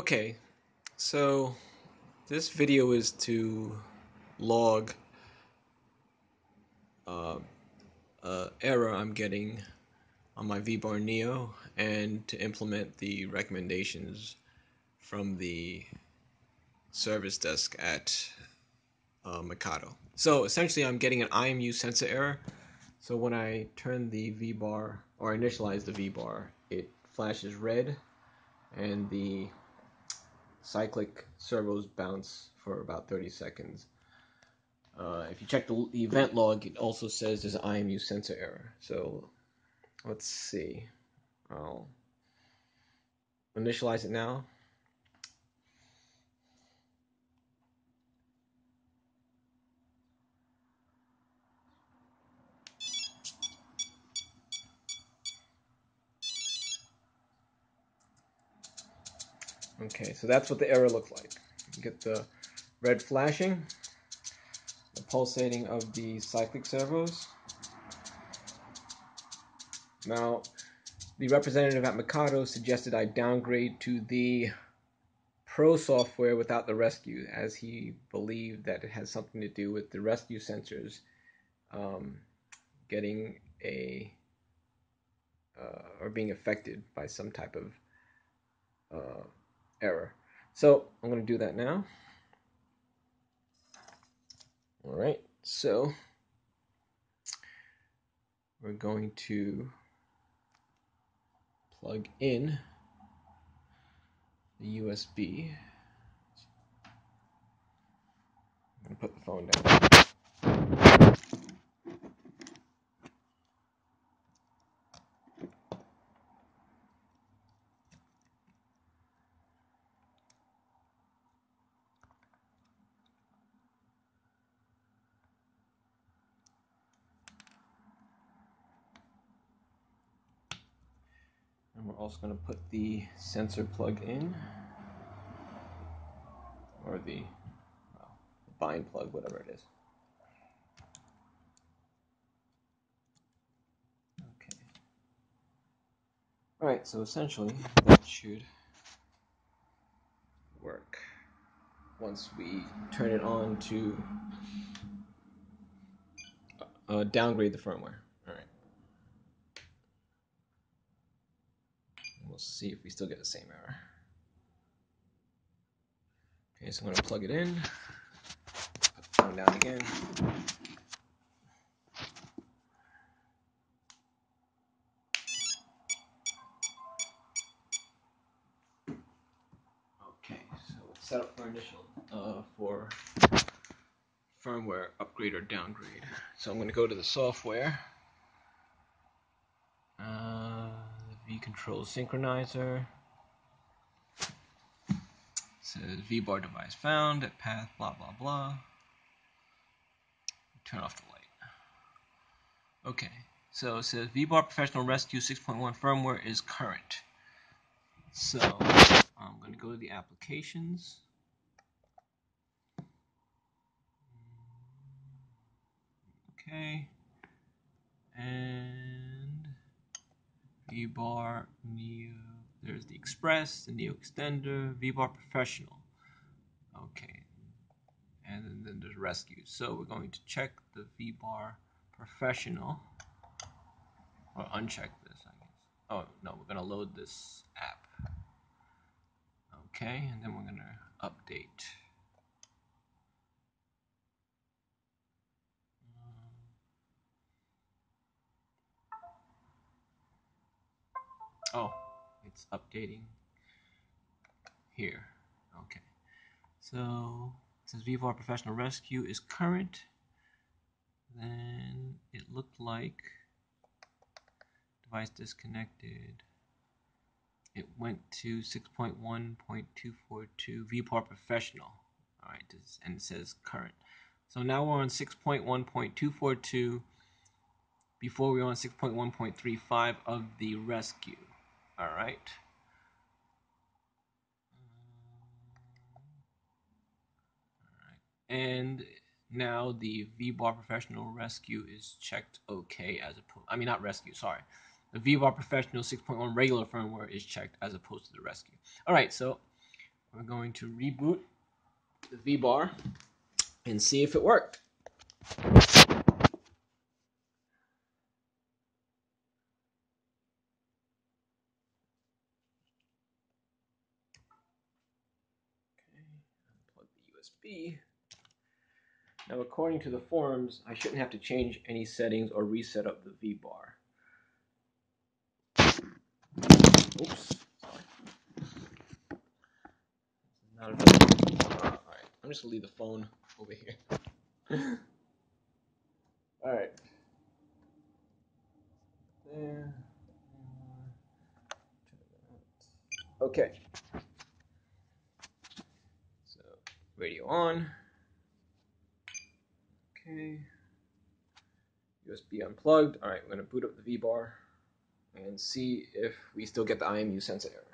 Okay, so this video is to log uh, uh, error I'm getting on my VBar Neo and to implement the recommendations from the service desk at uh, Mikado. So essentially I'm getting an IMU sensor error. So when I turn the VBar or initialize the VBar, it flashes red and the cyclic servos bounce for about 30 seconds. Uh, if you check the, the, event log, it also says there's an IMU sensor error. So let's see. I'll initialize it now. Okay, so that's what the error looks like. You get the red flashing, the pulsating of the cyclic servos. Now, the representative at Mikado suggested I downgrade to the Pro software without the rescue, as he believed that it has something to do with the rescue sensors um, getting a uh, or being affected by some type of uh, error. So I'm going to do that now. All right, so we're going to plug in the USB. I'm going to put the phone down. We're also going to put the sensor plug in, or the, well, bind plug, whatever it is. Okay. Alright, so essentially that should work once we turn it on to uh, downgrade the firmware. We'll see if we still get the same error. Okay, so I'm to plug it in, put the phone down again. Okay, so it's set up for initial, uh, for firmware upgrade or downgrade. So I'm going to go to the software. Uh, vControl synchronizer. Says VBAR device found at path blah blah blah. Turn off the light. Okay, so it says VBAR Professional Rescue 6.1 firmware is current. So I'm going to go to the applications. Okay, and VBar Neo. There's the Express, the Neo Extender, VBar Professional. Okay, and then, there's Rescue. So we're going to check the VBar Professional, or uncheck this, I guess. Oh no, we're gonna load this app. Okay, and then we're gonna update. Oh, it's updating here. Okay. So since VBar Professional Rescue is current. Then it looked like device disconnected. It went to 6.1.242 VBAR Professional. All right, and it says current. So now we're on 6.1.242 before we were on 6.1.35 of the rescue. All right. And now the VBAR Professional Rescue is checked OK as opposed. I mean, not rescue. Sorry, the VBAR Professional 6.1 regular firmware is checked as opposed to the rescue. All right, so we're going to reboot the V-bar and see if it worked. unplug the USB. Now, according to the forums, I shouldn't have to change any settings or reset up the V-bar. Oops. Sorry. Not a Alright, I'm just gonna leave the phone over here. Alright. There. Okay. So, radio on. Okay. USB unplugged. Alright, I'm going to boot up the V-bar and see if we still get the IMU sensor error.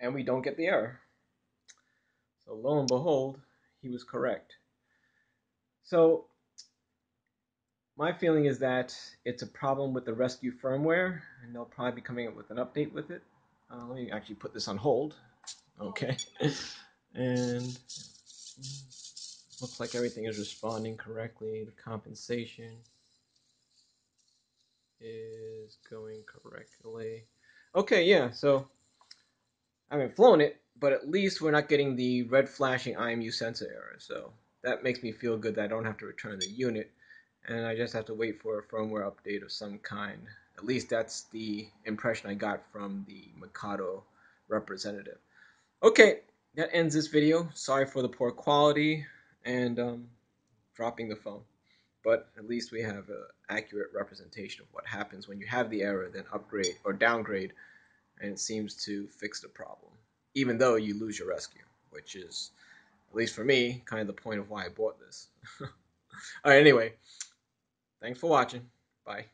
And we don't get the error. So lo and behold, he was correct. So my feeling is that it's a problem with the rescue firmware, and they'll probably be coming up with an update with it. Uh, let me actually put this on hold. Okay. and looks like everything is responding correctly. The compensation is going correctly. Okay, yeah, so I haven't flown it, but at least we're not getting the red flashing IMU sensor error. So that makes me feel good that I don't have to return the unit and I just have to wait for a firmware update of some kind. At least that's the impression I got from the Mikado representative. Okay, that ends this video. Sorry for the poor quality and um, dropping the phone. But at least we have an accurate representation of what happens when you have the error, then upgrade or downgrade, and it seems to fix the problem. Even though you lose your rescue, which is, at least for me, kind of the point of why I bought this. Alright, anyway. Thanks for watching. Bye.